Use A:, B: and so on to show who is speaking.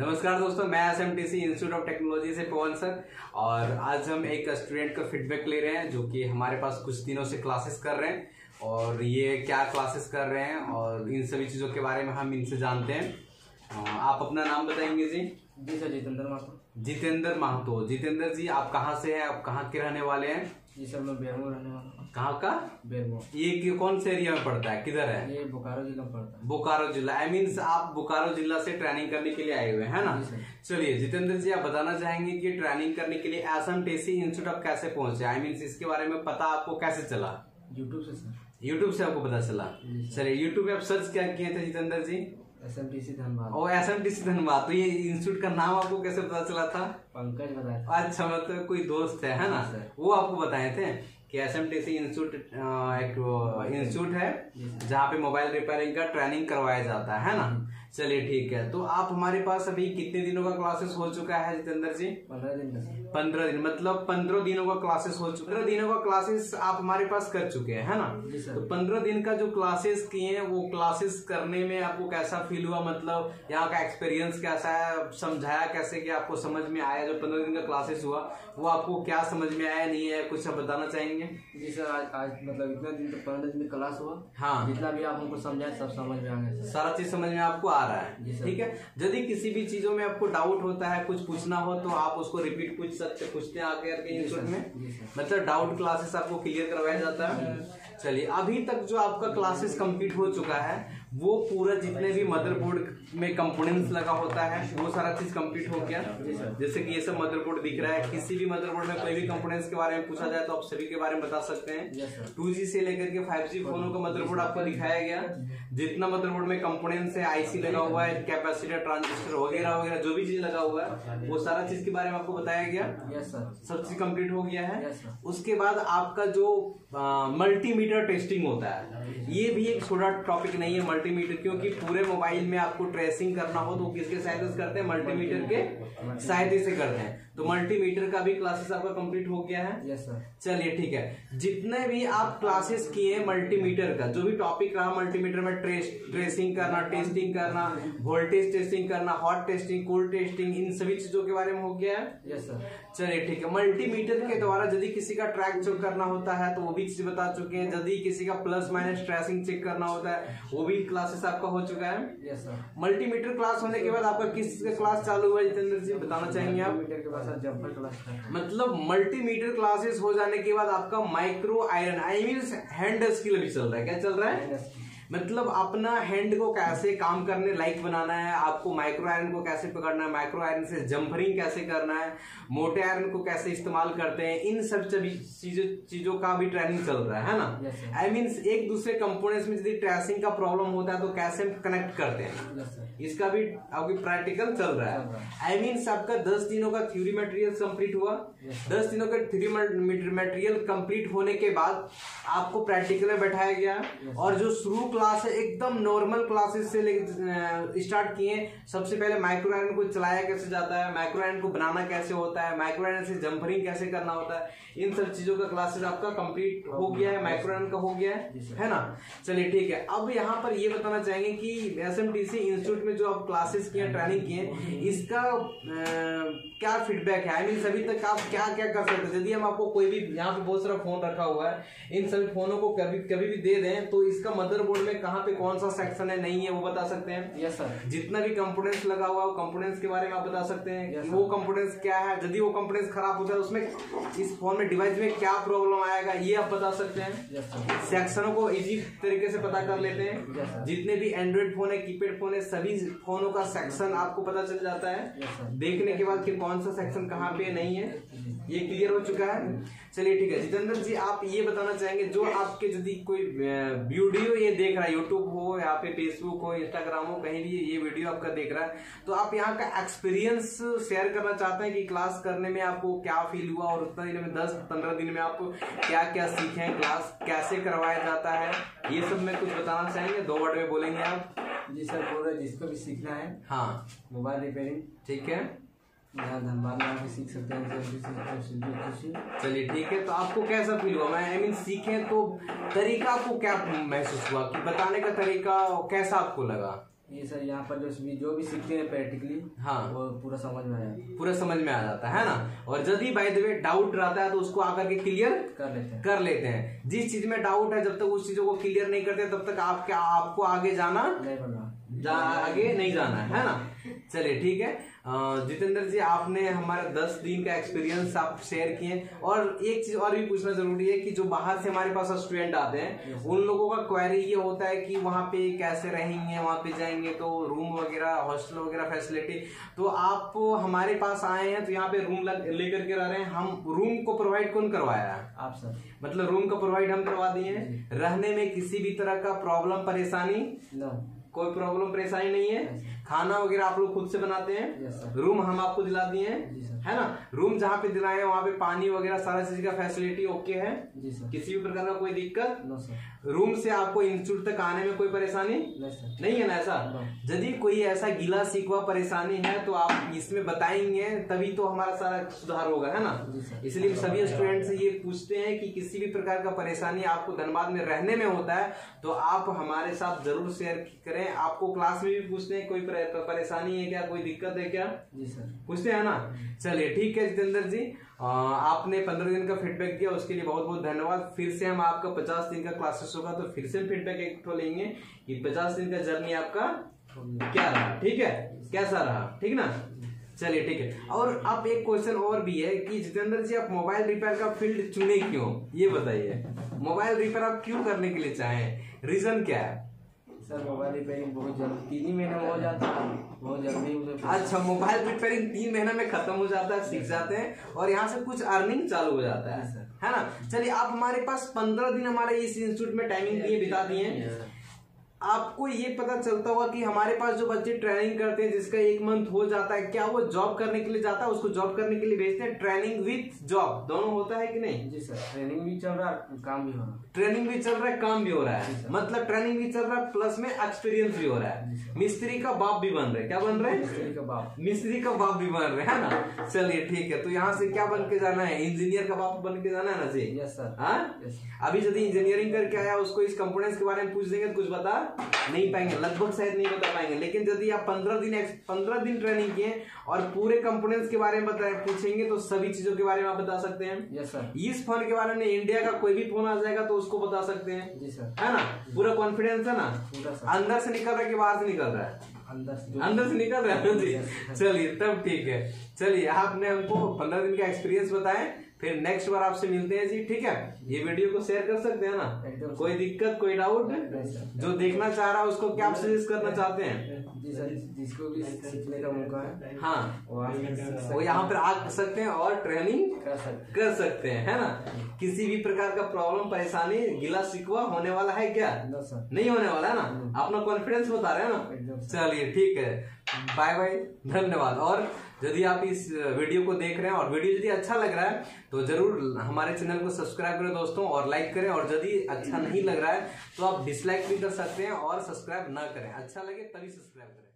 A: नमस्कार दोस्तों, मैं S M T C institute of technology से पवन सर, और आज हम एक स्टूडेंट का फीडबैक ले रहे हैं, जो कि हमारे पास कुछ दिनों से क्लासेस कर रहे हैं, और ये क्या क्लासेस कर रहे हैं, और इन सभी चीज़ों के बारे में हम इनसे जानते हैं। आप अपना नाम बताएँगे जी।
B: जी सर जितेंद्र महतो।
A: जितेंद्र महतो। जितेंद्र जी आप कहाँ से हैं? आप कहाँ के रहने वाले हैं?
B: जी सर मैं बेरमो रहने वाला हूँ।
A: कहाँ का?
B: बेरमो।
A: ये कौन से एरिया में पड़ता है? किधर है?
B: ये बोकारो जिला में पड़ता है।
A: बोकारो जिला। आई मीन्स आप बोकारो जिला से ट्रेनिंग करने के लिए आए हुए हैं ना? चलिए जितेंद्र जी आप बताना चाहेंगे कि ट्रेनिंग करने के लिए एसएम टीसी इंस्टीट्यूट कैसे पहुँचे? आई मीन्स इसके बारे में पता आपको कैसे चला?
B: यूट्यूब से सर।
A: यूट्यूब से आपको पता चला? चलिए यूट्यूब पे आप सर्च क्या किए थे Jitendra ji?
B: S Dhanbad
A: T C Dhanbad तो ये इंस्टीट्यूट का नाम आपको कैसे पता चला था?
B: पंकज बताया था।
A: अच्छा मतलब कोई दोस्त है है ना?
B: सर।
A: वो आपको बताए थे कि S M T C institute एक इंस्टीट्यूट है जहाँ पे मोबाइल रिपेयरिंग का ट्रेनिंग करवाया जाता है ना? चलिए ठीक है। तो आप हमारे पास अभी कितने दिनों का क्लासेस हो चुका है जितेंद्र जी?
B: पंद्रह दिन
A: पंद्रह दिन मतलब पंद्रह दिनों का क्लासेस हो चुका पंद्रह दिनों का क्लासेस आप हमारे पास कर चुके हैं है ना? तो पंद्रह दिन का जो क्लासेस किए हैं वो क्लासेस करने में आपको कैसा फील हुआ? मतलब यहाँ का एक्सपीरियंस कैसा है? समझाया कैसे कि आपको समझ में आया? जो पंद्रह दिन का क्लासेस हुआ वो आपको क्या समझ में आया? नहीं है कुछ आप बताना चाहेंगे?
B: जी सर आज आज मतलब इतना दिन तो पंद्रह दिन क्लास हुआ।
A: हाँ।
B: जितना भी आप हमको समझाए सब समझ में आ गया सारा।
A: चीज़ समझ में आपको आ रहा है ठीक है? यदि किसी भी चीज़ों में आपको डाउट होता है कुछ पूछना हो तो आप उसको रिपीट पूछ सकते पूछते हैं आगे करके इंस्टीट्यूट में। मतलब डाउट क्लासेस आपको क्लियर करवाया जाता है। चलिए अभी तक जो आपका क्लासेस कंप्लीट हो चुका है वो पूरा जितने भी मदरबोर्ड में कंपोनेंट्स लगा होता है वो सारा चीज़ कंप्लीट हो गया। जैसे कि ये सब मदरबोर्ड दिख रहा है किसी भी मदरबोर्ड में कोई भी कंपोनेंट्स के बारे में पूछा जाए तो आप सभी के बारे में बता सकते हैं। टू जी से लेकर के फाइव जी फोनों का मदरबोर्ड आपको दिखाया गया। जितना मदरबोर्ड में कंपोनेंट्स है आईसी लगा हुआ है कैपेसिटर ट्रांजिस्टर वगैरह वगैरह जो भी चीज़ लगा हुआ है वो सारा चीज़ के बारे में आपको बताया गया। सब चीज़ कंप्लीट हो गया है। उसके बाद आपका जो मल्टीमीटर टेस्टिंग होता है। ये भी एक छोटा टॉपिक नहीं है मल्टीमीटर क्योंकि पूरे मोबाइल में आपको ट्रेसिंग करना हो तो किसके सहायता से करते हैं? मल्टीमीटर के सहायता से करते हैं। तो मल्टीमीटर का भी क्लासेस आपका कंप्लीट हो गया है।
B: यस सर
A: चलिए ठीक है। जितने भी आप क्लासेस किए मल्टीमीटर का जो भी टॉपिक रहा मल्टीमीटर में ट्रेस ट्रेसिंग करना टेस्टिंग करना वोल्टेज टेस्टिंग करना हॉट टेस्टिंग कोल्ड टेस्टिंग इन सभी चीज़ों के बारे में हो गया है?
B: यस सर
A: चलिए ठीक है। मल्टीमीटर के द्वारा यदि किसी का ट्रैक चेक करना होता है तो वो भी चीज़ बता चुके हैं। यदि किसी का प्लस माइनस ट्रेसिंग चेक करना होता है। वो भी क्लासेस आपका हो चुका है। मल्टीमीटर क्लास होने के बाद आपका किस चीज़ का क्लास चालू हुआ जितेंद्र जी बताना चाहेंगे आप? मतलब मल्टीमीटर क्लासेस हो जाने के बाद आपका micro iron I mean hand skill भी चल रहा है। क्या चल रहा है? मतलब अपना हैंड को कैसे काम करने लाइक बनाना है आपको माइक्रो आयरन को कैसे पकड़ना है माइक्रो आयरन से जंपरिंग कैसे करना है मोटे आयरन को कैसे इस्तेमाल करते हैं इन सब चीज़ों चीज़ों का भी ट्रेनिंग चल रहा है ना? आई मीन एक दूसरे कंपोनेंट्स में यदि ट्रेसिंग का प्रॉब्लम होता है तो कैसे कनेक्ट करते हैं? इसका भी आपकी प्रैक्टिकल चल रहा है। आई मीन आपका दस दिनों का थ्योरी मटेरियल कंप्लीट हुआ। दस दिनों का थ्योरी मटेरियल कंप्लीट होने के बाद आपको प्रैक्टिकल में बैठाया गया। और जो शुरू क्लास है एकदम नॉर्मल क्लासेस से स्टार्ट किए सबसे पहले माइक्रो आयरन को चलाया कैसे जाता है माइक्रो आयरन को बनाना कैसे होता है माइक्रो आयरन से जंपरिंग कैसे करना होता है इन सब चीज़ों का क्लासेस आपका कंप्लीट हो गया है माइक्रो आयरन का हो गया है है ना? चलिए ठीक है। अब यहाँ पर ये बताना चाहेंगे कि S M T C institute में जो आप क्लासेस किए ट्रेनिंग किए इसका क्या फीडबैक है? आई मीन अभी तक आप क्या क्या कर सकते हैं? यदि हम आपको कोई भी यहाँ पे बहुत सारा फ़ोन रखा हुआ है इन सभी फोनों को कभी कभी भी दे दें तो इसका मदरबोर्ड में कहाँ पे कौन सा सेक्शन है नहीं है वो बता सकते हैं।
B: यस सर
A: जितना भी कंपोनेंट्स लगा हुआ है कंपोनेंट्स के बारे में आप बता सकते हैं
B: Yes,
A: वो कंपोनेंट्स क्या है यदि वो कंपोनेंट्स खराब होता है उसमें इस फ़ोन में डिवाइस में क्या प्रॉब्लम आएगा ये आप बता सकते हैं।
B: सर
A: सेक्शनों को इजी तरीके से पता कर लेते हैं।
B: Yes,
A: जितने भी एंड्रॉइड फ़ोन है कीपैड फ़ोन है सभी फोनों का सेक्शन आपको पता चल जाता है। देखने के बाद कि कौन सा सेक्शन कहाँ पे नहीं है। ये क्लियर हो चुका है? चलिए ठीक है जितेंद्र जी आप ये बताना चाहेंगे जो आपके यदि कोई वीडियो ये देख रहा है यूट्यूब हो या पे फेसबुक हो इंस्टाग्राम हो कहीं भी ये वीडियो आपका देख रहा है तो आप यहाँ का एक्सपीरियंस शेयर करना चाहते हैं कि क्लास करने में आपको क्या फील हुआ और उतना दिन में दस पंद्रह दिन में आप क्या क्या सीखे हैं? क्लास कैसे करवाया जाता है? ये सब में कुछ बताना चाहेंगे दो वर्ड में बोलेंगे आप।
B: जी सर बोल रहे जिसको भी सीखना है
A: हाँ।
B: मोबाइल रिपेयरिंग
A: ठीक है। चलिए ठीक है तो आपको कैसा फील हुआ? मैं आई मीन सीखे तो तरीका आपको क्या महसूस हुआ? कि बताने का तरीका कैसा आपको लगा?
B: ये सर यहाँ पर जो भी जो भी सीखते हैं प्रैक्टिकली
A: हाँ।
B: वो पूरा समझ में आया
A: पूरा समझ में आ जाता है ना? और यदि बाय द वे डाउट रहता है तो उसको आकर के क्लियर
B: कर लेते हैं।
A: कर लेते हैं। जिस चीज़ में डाउट है जब तक उस चीज़ों को क्लियर नहीं करते तब तक आपके आपको आगे जाना
B: नहीं
A: जा आगे नहीं जाना है ना? चलिए ठीक है। जितेंद्र जी आपने हमारा दस दिन का एक्सपीरियंस आप शेयर किए और एक चीज़ और भी पूछना ज़रूरी है कि जो बाहर से हमारे पास स्टूडेंट आते हैं उन लोगों का क्वेरी ये होता है कि वहाँ पे कैसे रहेंगे वहाँ पे जाएँगे तो रूम वगैरह हॉस्टल वगैरह फैसिलिटी तो आप हमारे पास आए हैं तो यहाँ पे रूम लेकर के रह रहे हैं। हम रूम को प्रोवाइड कौन करवाया है?
B: आप सर
A: मतलब रूम का प्रोवाइड हम करवा दिए हैं। रहने में किसी भी तरह का प्रॉब्लम परेशानी? कोई प्रॉब्लम परेशानी नहीं है? खाना वगैरह आप लोग खुद से बनाते हैं? रूम हम आपको दिला दिए हैं? है ना? रूम जहाँ पे दिलाए हैं वहाँ पे पानी वगैरह सारा चीज़ का फैसिलिटी ओके है? किसी भी प्रकार का कोई दिक्कत? रूम से आपको इंस्टीट्यूट तक आने में कोई परेशानी?
B: नहीं
A: है ना ऐसा. यदि कोई ऐसा गीला सीखवा परेशानी है तो आप इसमें बताएँगे तभी तो हमारा सारा सुधार होगा है ना? इसलिए सभी स्टूडेंट से ये पूछते हैं कि किसी भी प्रकार का परेशानी आपको धनबाद में रहने में होता है तो आप हमारे साथ ज़रूर शेयर करें। आपको क्लास में भी पूछते हैं कोई परेशानी है क्या? कोई दिक्कत है क्या?
B: जी सर।
A: पूछते हैं ना? चलिए ठीक है जितेंद्र जी। अ, आपने पंद्रह दिन का फीडबैक दिया उसके लिए बहुत बहुत धन्यवाद। फिर से हम आपका पचास दिन का क्लासेस होगा तो फिर से फीडबैक एक ठो लेंगे। कि पचास दिन का जर्नी आपका क्या रहा? ठीक है? कैसा रहा? ठीक ना? चलिए ठीक है। और अब एक क्वेश्चन और भी है कि जितेंद्र जी आप मोबाइल रिपेयर का फ़ील्ड चुने क्यों? ये बताइए। मोबाइल रिपेयर आप क्यों करने के लिए चाहें? रीजन क्या है?
B: सर मोबाइल रिपेयरिंग बहुत जल्दी तीन ही महीने में हो जाता है बहुत जल्दी उसे
A: अच्छा मोबाइल रिपेयरिंग तीन महीने में खत्म हो जाता है सीख जाते हैं और यहाँ से कुछ अर्निंग चालू हो जाता है
B: सर।
A: है ना चलिए आप हमारे पास पंद्रह दिन हमारे इस इंस्टीट्यूट में टाइमिंग दिए बिता दिए हैं. आपको ये पता चलता होगा कि हमारे पास जो बच्चे ट्रेनिंग करते हैं जिसका एक मंथ हो जाता है क्या वो जॉब करने के लिए जाता है? उसको जॉब करने के लिए भेजते हैं ट्रेनिंग विथ जॉब दोनों होता है कि नहीं?
B: जी सर ट्रेनिंग भी चल रहा है काम भी हो रहा है।
A: ट्रेनिंग भी चल रहा है काम भी हो रहा है। मतलब ट्रेनिंग भी चल रहा है प्लस में एक्सपीरियंस भी हो रहा है। मिस्त्री का बाप भी बन रहे क्या बन रहे
B: मिस्त्री का बाप।
A: मिस्त्री का बाप भी बन रहे है ना? चलिए ठीक है। तो यहाँ से क्या बन के जाना है? इंजीनियर का बाप बन के जाना है ना जी?
B: यस सर
A: हाँ? अभी यदि इंजीनियरिंग करके आया उसको इस कंपोनेंट्स के बारे में पूछ देंगे तो कुछ बता। नहीं पाएँगे लगभग शायद नहीं बता पाएँगे। लेकिन यदि आप पंद्रह दिन पंद्रह दिन ट्रेनिंग किए और पूरे कंपोनेंट्स के बारे में बताए पूछेंगे तो सभी चीज़ों के बारे में आप बता सकते हैं।
B: यस सर
A: इस फ़ोन के बारे में इंडिया का कोई भी फ़ोन आ जाएगा तो उसको बता सकते हैं।
B: जी सर
A: है ना? पूरा कॉन्फिडेंस है ना? अंदर से निकल रहा है कि बाहर से निकल रहा है?
B: अंदर से
A: अंदर से निकल रहा है जी? चलिए तब ठीक है। चलिए आपने हमको पंद्रह दिन का एक्सपीरियंस बताए फिर नेक्स्ट बार आपसे मिलते हैं जी ठीक है? ये वीडियो को शेयर कर सकते हैं ना? कोई दिक्कत कोई डाउट जो देखना चाह रहा है उसको क्या आप सजेस्ट करना चाहते हैं?
B: जी सर जिसको भी सीखने का मौका है
A: हाँ।
B: वो
A: यहाँ पर आ सकते हैं और ट्रेनिंग
B: कर सकते
A: कर सकते हैं है ना? किसी भी प्रकार का प्रॉब्लम परेशानी गिला शिकवा होने वाला है क्या? नहीं होने वाला है ना? अपना कॉन्फिडेंस बता रहे हैं ना? चलिए ठीक है। बाय बाय, धन्यवाद। और यदि आप इस वीडियो को देख रहे हैं और वीडियो यदि अच्छा लग रहा है तो ज़रूर हमारे चैनल को सब्सक्राइब करें दोस्तों और लाइक करें। और यदि अच्छा नहीं लग रहा है तो आप डिसलाइक भी कर सकते हैं और सब्सक्राइब ना करें। अच्छा लगे तभी सब्सक्राइब करें।